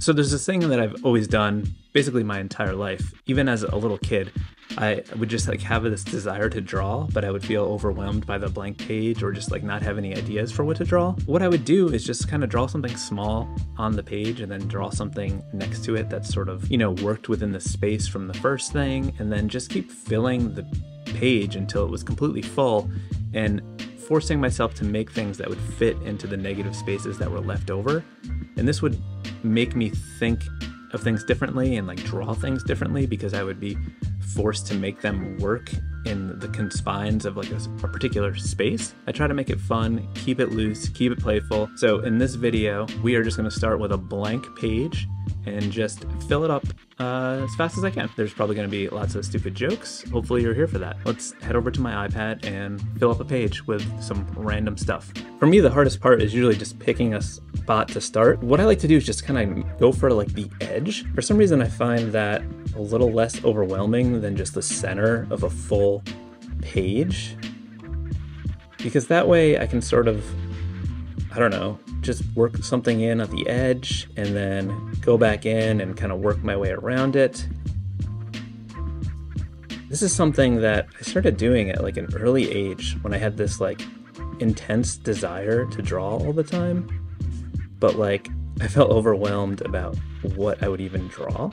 So there's this thing that I've always done basically my entire life. Even as a little kid, I would just like have this desire to draw, but I would feel overwhelmed by the blank page or just like not have any ideas for what to draw. What I would do is just kind of draw something small on the page and then draw something next to it that sort of, you know, worked within the space from the first thing and then just keep filling the page until it was completely full and forcing myself to make things that would fit into the negative spaces that were left over. And this would make me think of things differently and like draw things differently because I would be forced to make them work in the confines of like a, a, particular space. I try to make it fun, keep it loose, keep it playful. So in this video, we are just gonna start with a blank page and just fill it up uh, as fast as I can. There's probably going to be lots of stupid jokes. Hopefully you're here for that. Let's head over to my iPad and fill up a page with some random stuff. For me, the hardest part is usually just picking a spot to start. What I like to do is just kind of go for like the edge. For some reason, I find that a little less overwhelming than just the center of a full page. Because that way I can sort of, I don't know, just work something in at the edge and then go back in and kind of work my way around it. This is something that I started doing at like an early age when I had this like intense desire to draw all the time. But like I felt overwhelmed about what I would even draw.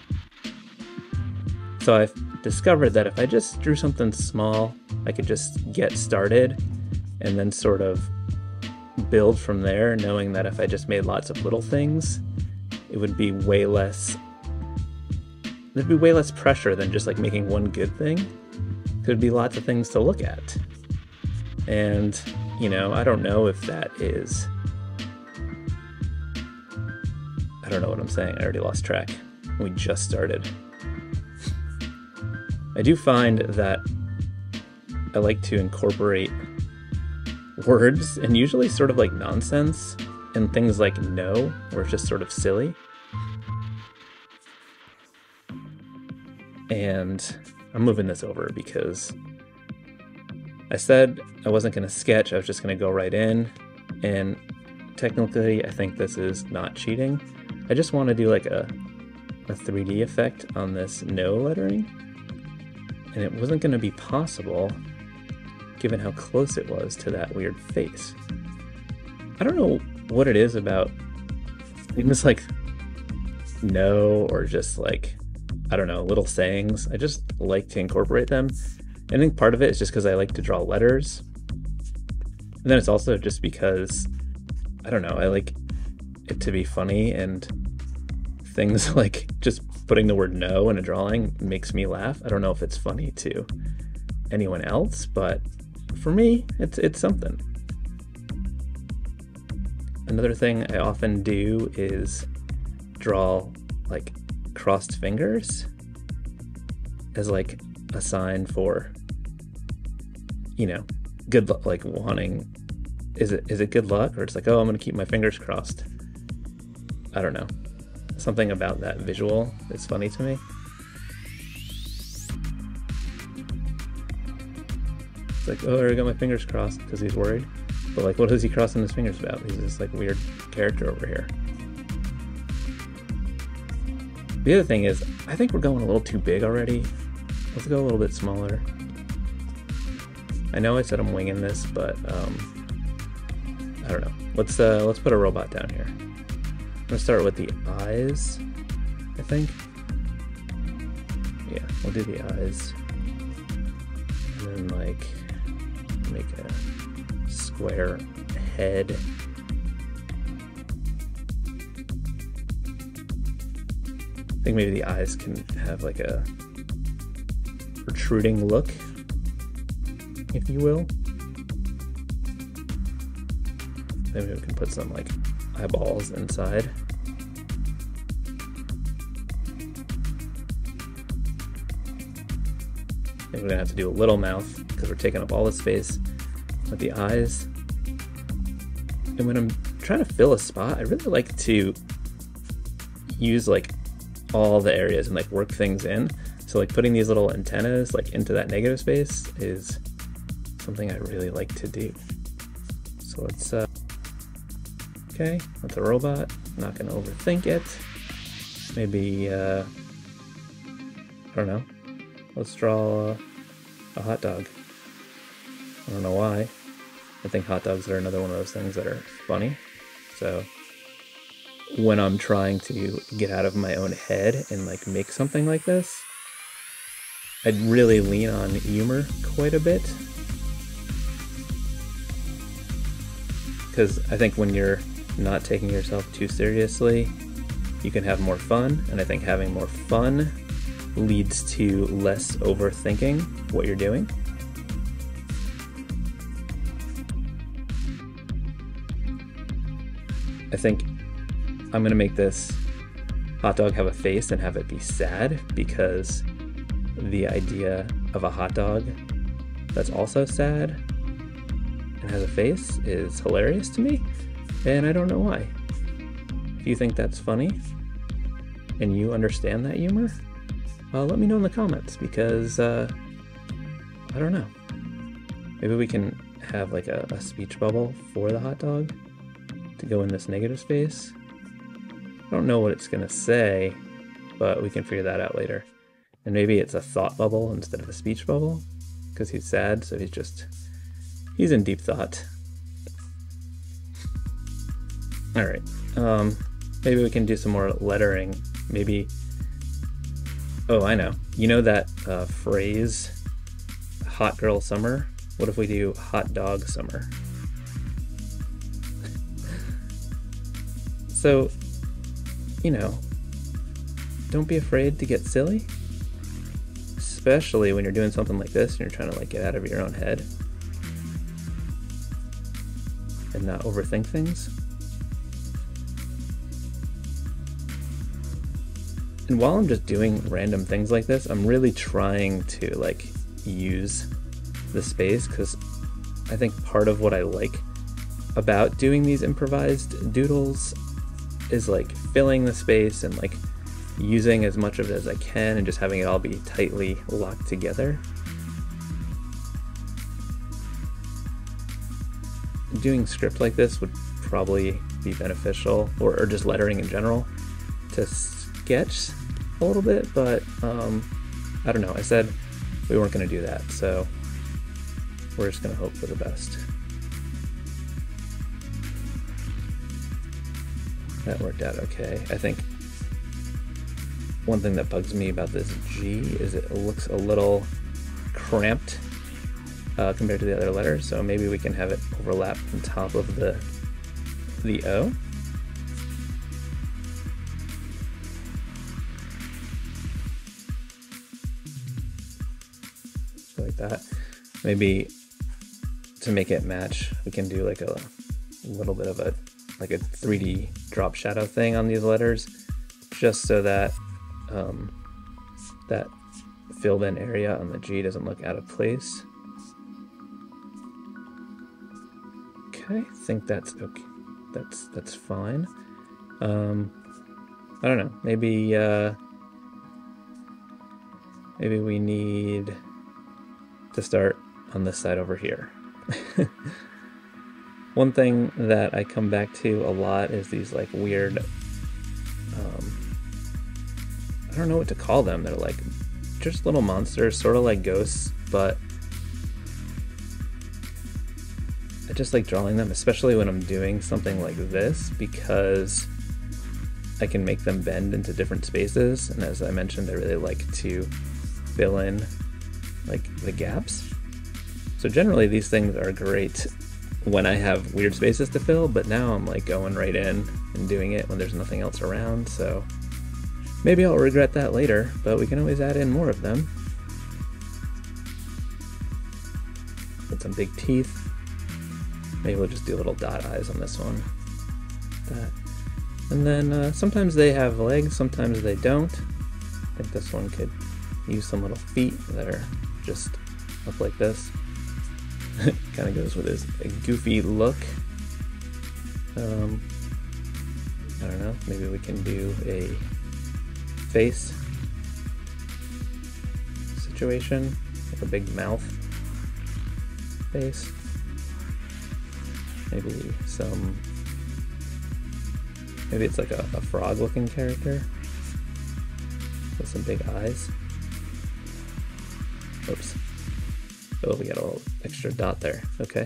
So I've discovered that if I just drew something small, I could just get started and then sort of build from there, knowing that if I just made lots of little things, it would be way less. There'd be way less pressure than just like making one good thing. There'd be lots of things to look at. And, you know, I don't know if that is. I don't know what I'm saying. I already lost track. We just started. I do find that I like to incorporate words and usually sort of like nonsense and things like no, or just sort of silly. And I'm moving this over because I said I wasn't going to sketch, I was just going to go right in. And technically, I think this is not cheating. I just want to do like a, a 3D effect on this no lettering. And it wasn't going to be possible given how close it was to that weird face. I don't know what it is about things like no or just like, I don't know, little sayings. I just like to incorporate them. I think part of it is just because I like to draw letters. And then it's also just because, I don't know, I like it to be funny and things like just putting the word no in a drawing makes me laugh. I don't know if it's funny to anyone else, but for me, it's it's something. Another thing I often do is draw like crossed fingers as like a sign for you know, good luck like wanting is it is it good luck or it's like, oh, I'm going to keep my fingers crossed. I don't know. Something about that visual is funny to me. Like, oh, I got my fingers crossed because he's worried. But like, what is he crossing his fingers about? He's this like weird character over here. The other thing is, I think we're going a little too big already. Let's go a little bit smaller. I know I said I'm winging this, but um, I don't know. Let's uh, let's put a robot down here. I'm gonna start with the eyes. I think. Yeah, we'll do the eyes, and then like make a square head. I think maybe the eyes can have like a protruding look, if you will. Maybe we can put some like eyeballs inside. We're gonna have to do a little mouth because we're taking up all the space with the eyes. And when I'm trying to fill a spot, I really like to use like all the areas and like work things in. So like putting these little antennas like into that negative space is something I really like to do. So let's, uh, okay, that's a robot. Not gonna overthink it. maybe, uh, I don't know. Let's draw a, a hot dog. I don't know why. I think hot dogs are another one of those things that are funny. So when I'm trying to get out of my own head and like make something like this, I'd really lean on humor quite a bit. Because I think when you're not taking yourself too seriously, you can have more fun. And I think having more fun leads to less overthinking what you're doing. I think I'm gonna make this hot dog have a face and have it be sad because the idea of a hot dog that's also sad and has a face is hilarious to me, and I don't know why. If you think that's funny and you understand that humor, uh, let me know in the comments because uh, I don't know. Maybe we can have like a, a speech bubble for the hot dog to go in this negative space. I don't know what it's going to say, but we can figure that out later. And maybe it's a thought bubble instead of a speech bubble, because he's sad, so he's just, he's in deep thought. All right, um, maybe we can do some more lettering. Maybe, oh, I know. You know that uh, phrase, hot girl summer? What if we do hot dog summer? So, you know, don't be afraid to get silly. Especially when you're doing something like this and you're trying to like get out of your own head and not overthink things. And while I'm just doing random things like this, I'm really trying to like use the space because I think part of what I like about doing these improvised doodles is like filling the space and like using as much of it as I can and just having it all be tightly locked together. Doing script like this would probably be beneficial, or, or just lettering in general, to sketch a little bit, but um, I don't know. I said we weren't going to do that, so we're just going to hope for the best. That worked out okay. I think one thing that bugs me about this G is it looks a little cramped uh, compared to the other letters, so maybe we can have it overlap on top of the the O. like that. Maybe to make it match, we can do like a little bit of a like a 3D drop shadow thing on these letters, just so that um, that filled in area on the G doesn't look out of place. Okay, I think that's okay. That's that's fine. Um, I don't know. Maybe uh, maybe we need to start on this side over here. One thing that I come back to a lot is these like weird, um, I don't know what to call them. They're like just little monsters, sort of like ghosts, but I just like drawing them, especially when I'm doing something like this because I can make them bend into different spaces. And as I mentioned, I really like to fill in like the gaps. So generally these things are great when I have weird spaces to fill, but now I'm like going right in and doing it when there's nothing else around, so maybe I'll regret that later, but we can always add in more of them. Put some big teeth. Maybe we'll just do little dot eyes on this one. That. And then uh, sometimes they have legs, sometimes they don't. I think this one could use some little feet that are just up like this. kind of goes with his goofy look. Um, I don't know, maybe we can do a face situation, like a big mouth face. Maybe some, maybe it's like a, a frog looking character. with some big eyes. Oops. Oh, we got a little extra dot there. Okay.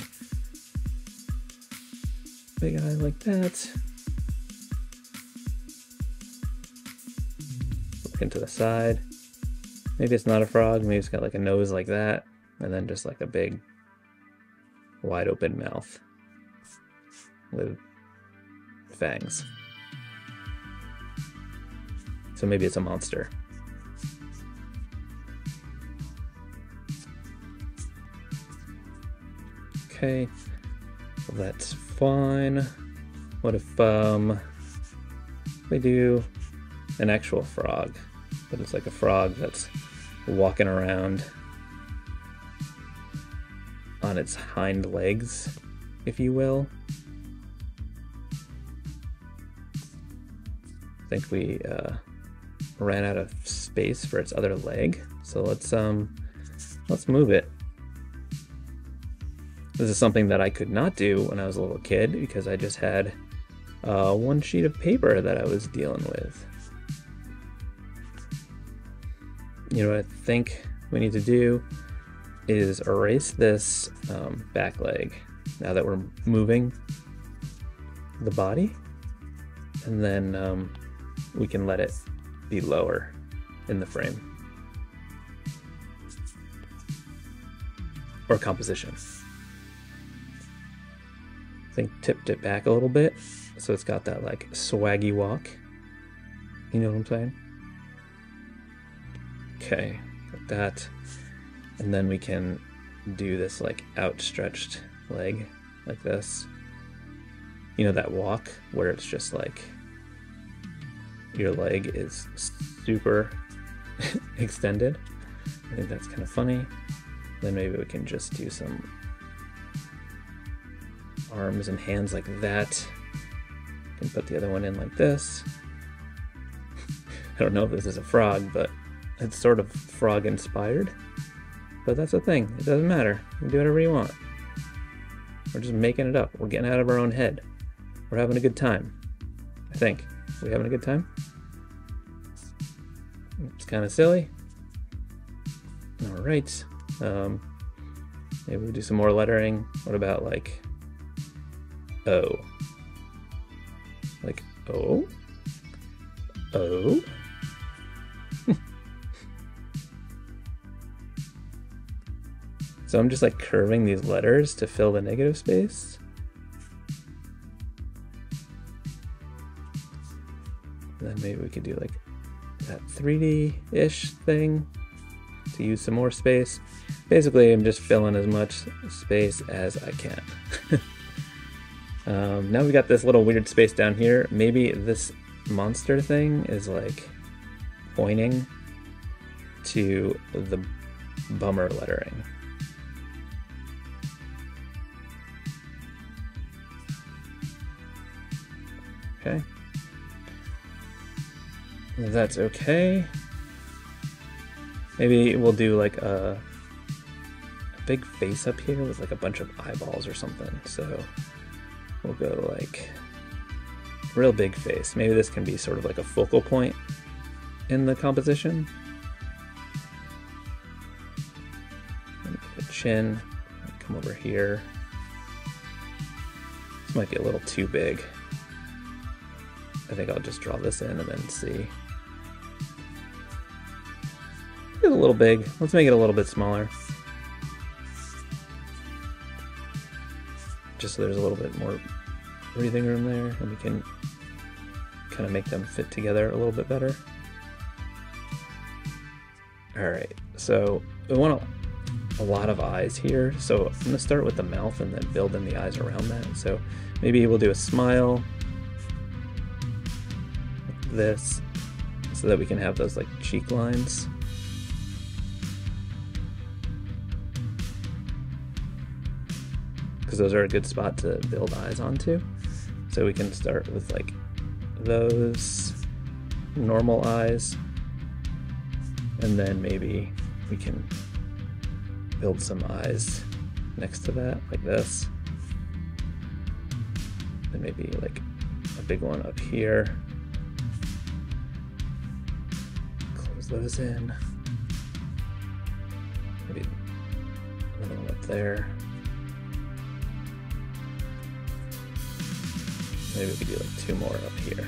Big eye like that. Looking to the side. Maybe it's not a frog. Maybe it's got like a nose like that. And then just like a big wide open mouth with fangs. So maybe it's a monster. Okay, that's fine. What if um we do an actual frog, but it's like a frog that's walking around on its hind legs, if you will. I think we uh, ran out of space for its other leg, so let's um let's move it. This is something that I could not do when I was a little kid because I just had uh, one sheet of paper that I was dealing with. You know what I think we need to do is erase this um, back leg now that we're moving the body and then um, we can let it be lower in the frame or composition. I think tipped it back a little bit so it's got that like swaggy walk. You know what I'm saying? Okay, like that. And then we can do this like outstretched leg like this. You know that walk where it's just like your leg is super extended. I think that's kind of funny. Then maybe we can just do some arms and hands like that. Can put the other one in like this. I don't know if this is a frog, but it's sort of frog inspired. But that's the thing, it doesn't matter. You do whatever you want. We're just making it up. We're getting out of our own head. We're having a good time. I think. Are we having a good time? It's kind of silly. All right. Um, maybe we'll do some more lettering. What about like O? Like O? O? so I'm just like curving these letters to fill the negative space. And then maybe we could do like that 3D-ish thing to use some more space. Basically, I'm just filling as much space as I can. um, now we got this little weird space down here. Maybe this monster thing is like pointing to the bummer lettering. Okay. That's okay. Maybe we'll do like a, a big face up here with like a bunch of eyeballs or something. So we'll go like real big face. Maybe this can be sort of like a focal point in the composition. Chin, come over here. This might be a little too big. I think I'll just draw this in and then see. It's a little big. Let's make it a little bit smaller. Just so there's a little bit more breathing room there and we can kind of make them fit together a little bit better. Alright, so we want a, a lot of eyes here, so I'm to start with the mouth and then build in the eyes around that. So maybe we'll do a smile, like this, so that we can have those like cheek lines. Because those are a good spot to build eyes onto. So we can start with like those normal eyes and then maybe we can build some eyes next to that like this and maybe like a big one up here close those in. Maybe another one up there. Maybe we do like two more up here.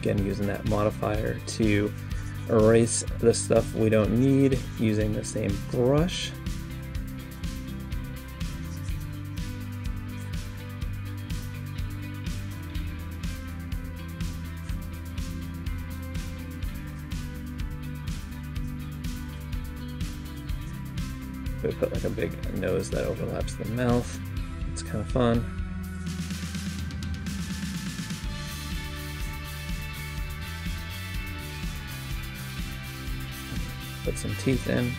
Again, using that modifier to erase the stuff we don't need using the same brush. Big nose that overlaps the mouth. It's kind of fun. Put some teeth in.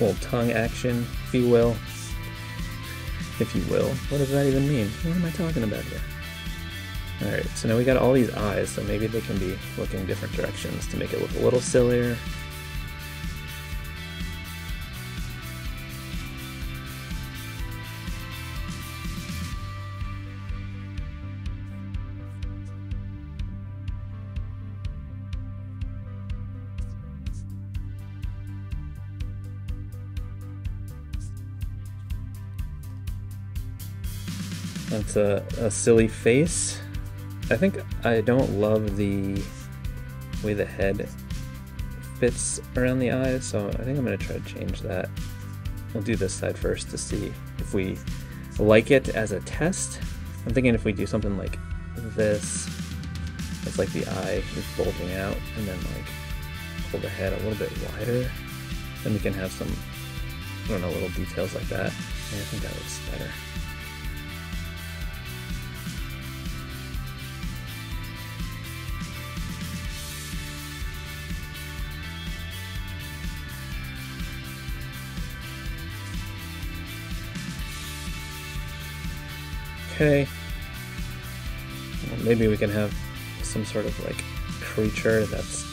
Little tongue action, if you will. If you will. What does that even mean? What am I talking about here? Alright, so now we got all these eyes, so maybe they can be looking different directions to make it look a little sillier. That's a, a silly face. I think I don't love the way the head fits around the eyes, so I think I'm going to try to change that. We'll do this side first to see if we like it as a test. I'm thinking if we do something like this, it's like the eye is bulging out, and then like pull the head a little bit wider, then we can have some, I don't know, little details like that. And I think that looks better. Okay. Well, maybe we can have some sort of like creature that's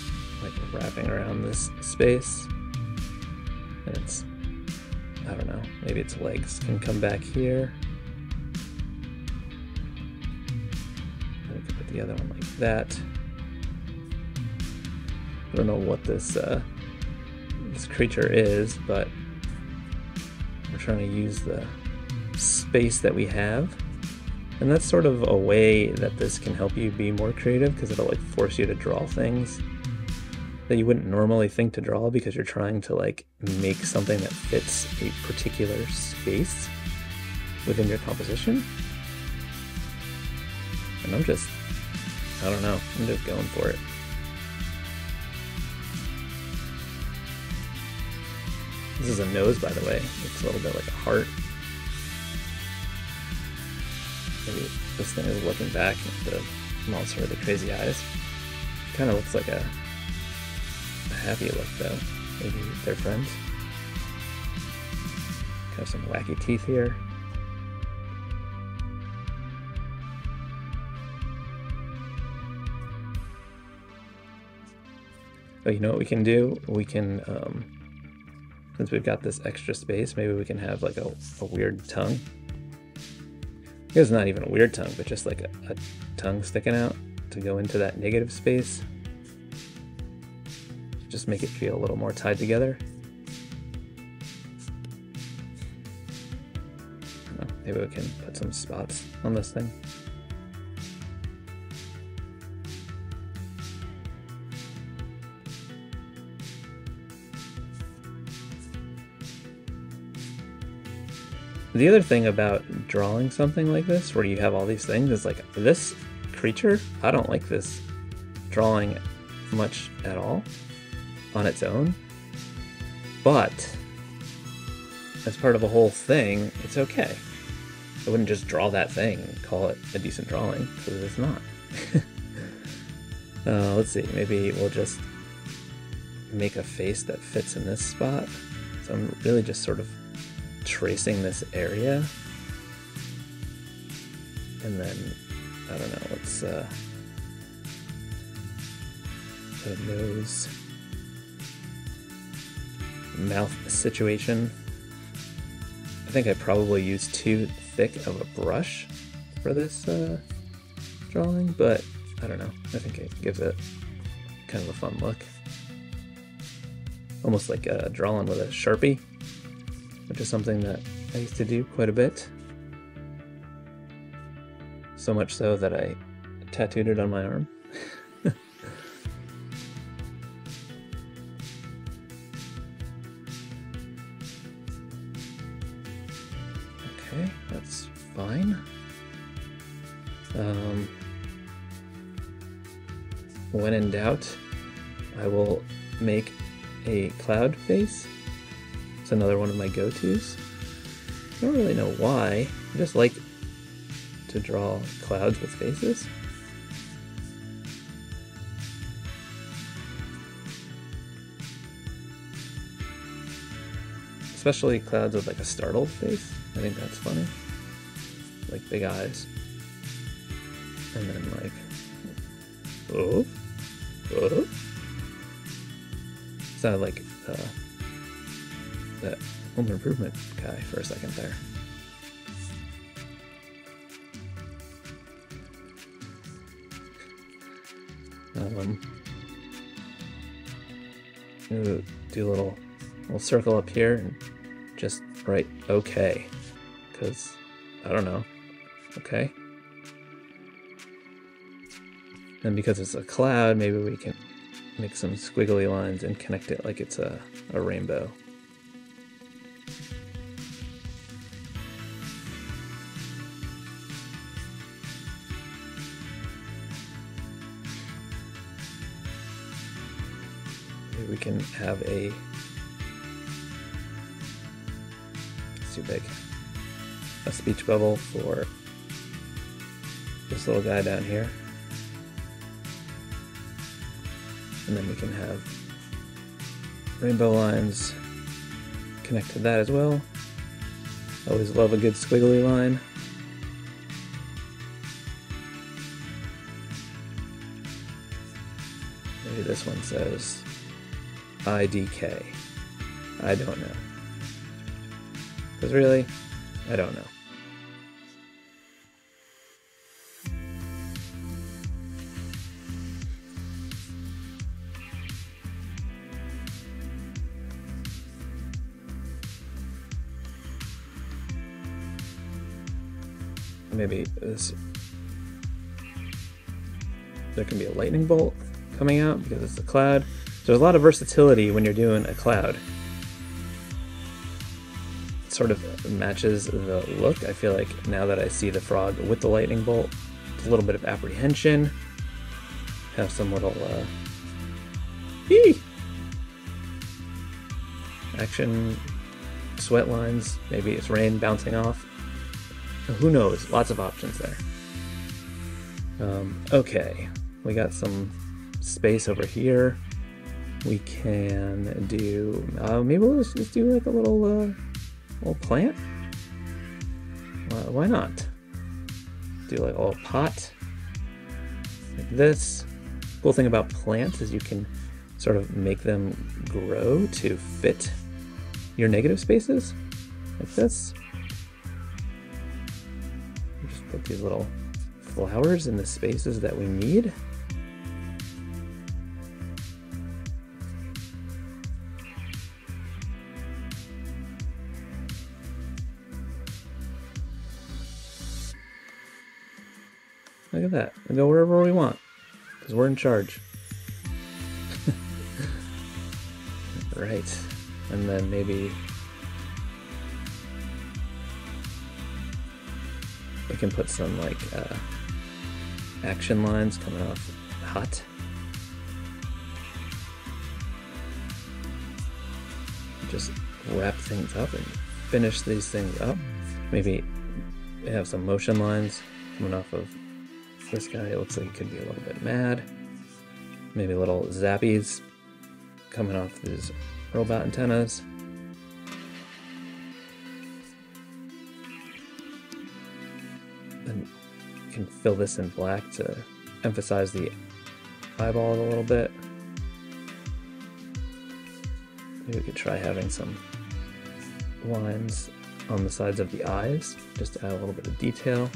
like wrapping around this space. And it's, I don't know, maybe its legs can come back here. Put the other one like that. I don't know what this uh, this creature is, but we're trying to use the space that we have. And that's sort of a way that this can help you be more creative because it'll like force you to draw things that you wouldn't normally think to draw because you're trying to like make something that fits a particular space within your composition. And I'm just, I don't know, I'm just going for it. This is a nose, by the way. It's a little bit like a heart. Maybe this thing is looking back at the monster with the crazy eyes. Kind of looks like a, a happy look, though. Maybe they're friends. Kind of some wacky teeth here. Oh, you know what we can do? We can, um, since we've got this extra space, maybe we can have like a, a weird tongue. It's not even a weird tongue, but just like a, a tongue sticking out to go into that negative space. Just make it feel a little more tied together. Oh, maybe we can put some spots on this thing. The other thing about drawing something like this, where you have all these things, is like this creature, I don't like this drawing much at all on its own. But as part of a whole thing, it's okay. I wouldn't just draw that thing and call it a decent drawing, because it's not. uh, let's see, maybe we'll just make a face that fits in this spot. So I'm really just sort of tracing this area. And then, I don't know, let's uh, a nose, mouth situation. I think I probably used too thick of a brush for this uh, drawing, but I don't know. I think it gives it kind of a fun look. Almost like a drawing with a Sharpie, which is something that I used to do quite a bit. So much so that I tattooed it on my arm. okay, that's fine. Um, when in doubt, I will make a cloud face. It's another one of my go-tos. I don't really know why. I just like to draw clouds with faces. Especially clouds with like a startled face. I think that's funny. Like big eyes. And then like, oh, oh. Sounded like uh, that home improvement guy for a second there. Um, do a little, little circle up here and just write okay, because I don't know. Okay. And because it's a cloud, maybe we can make some squiggly lines and connect it like it's a, a rainbow. Can have a it's too big a speech bubble for this little guy down here. And then we can have rainbow lines connect to that as well. Always love a good squiggly line. Maybe this one says IDK. I don't know. Because really, I don't know. Maybe this. There can be a lightning bolt coming out because it's a cloud. There's a lot of versatility when you're doing a cloud. It sort of matches the look. I feel like now that I see the frog with the lightning bolt, a little bit of apprehension. Have some little uh, action sweat lines. Maybe it's rain bouncing off. Who knows? Lots of options there. Um, okay, we got some space over here we can do. Uh, maybe let's just do like a little uh, little plant? Uh, why not? Do like a little pot? Like this. Cool thing about plants is you can sort of make them grow to fit your negative spaces like this. Just put these little flowers in the spaces that we need Look at that. We go wherever we want because we're in charge. right. And then maybe we can put some like uh, action lines coming off hot. Just wrap things up and finish these things up. Maybe have some motion lines coming off of this guy looks like he could be a little bit mad. Maybe little zappies coming off his robot antennas. And can fill this in black to emphasize the eyeball a little bit. Maybe we could try having some lines on the sides of the eyes, just to add a little bit of detail.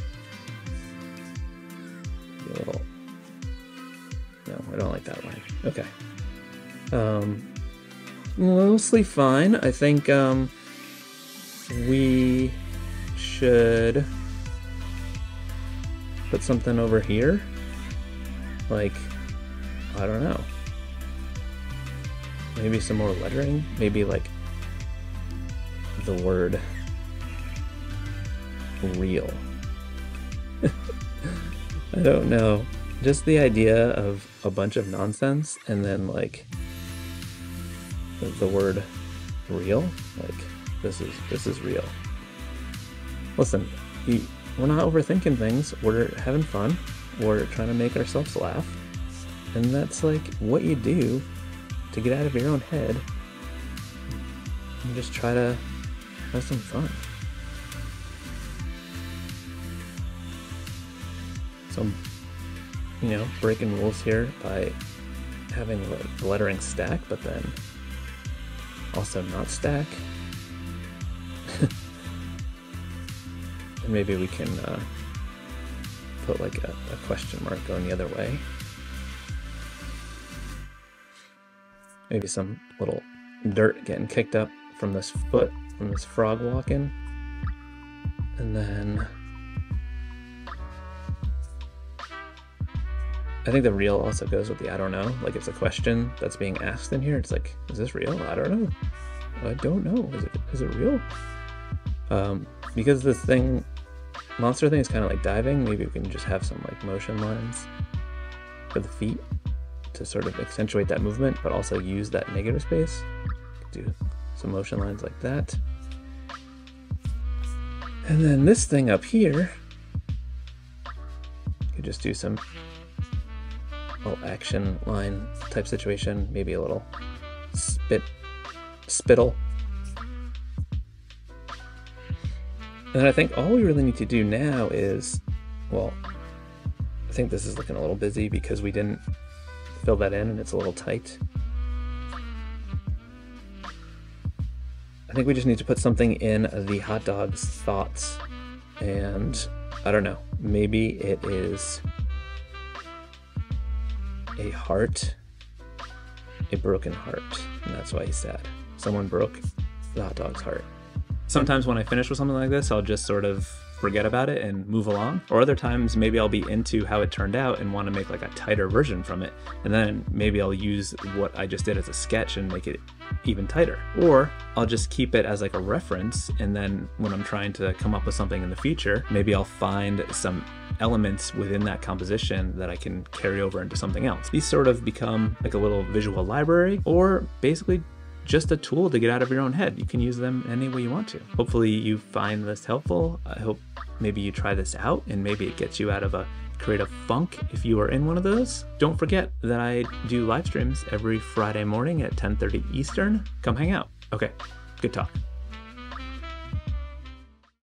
A little. No, I don't like that line. Okay. Um, mostly fine. I think um, we should put something over here. Like, I don't know. Maybe some more lettering. Maybe like the word real. I don't know. Just the idea of a bunch of nonsense and then like the word real like this is this is real. Listen we're not overthinking things. We're having fun. We're trying to make ourselves laugh. And that's like what you do to get out of your own head and just try to have some fun you know breaking rules here by having the lettering stack but then also not stack. and maybe we can uh, put like a, a question mark going the other way. Maybe some little dirt getting kicked up from this foot, from this frog walking. And then I think the real also goes with the I don't know. Like it's a question that's being asked in here. It's like, is this real? I don't know. I don't know. Is it is it real? Um, because this thing, monster thing is kind of like diving. Maybe we can just have some like motion lines for the feet to sort of accentuate that movement, but also use that negative space. Do some motion lines like that. And then this thing up here, could just do some little action line type situation, maybe a little spit spittle. And then I think all we really need to do now is, well, I think this is looking a little busy because we didn't fill that in and it's a little tight. I think we just need to put something in the hot dog's thoughts. And I don't know, maybe it is a heart, a broken heart, and that's why he's sad. Someone broke the hot dog's heart. Sometimes when I finish with something like this, I'll just sort of forget about it and move along. Or other times, maybe I'll be into how it turned out and want to make like a tighter version from it. And then maybe I'll use what I just did as a sketch and make it even tighter. Or I'll just keep it as like a reference. And then when I'm trying to come up with something in the future, maybe I'll find some elements within that composition that I can carry over into something else. These sort of become like a little visual library or basically just a tool to get out of your own head. You can use them any way you want to. Hopefully you find this helpful. I hope maybe you try this out and maybe it gets you out of a creative funk if you are in one of those. Don't forget that I do live streams every Friday morning at 10:30 Eastern. Come hang out. Okay. Good talk.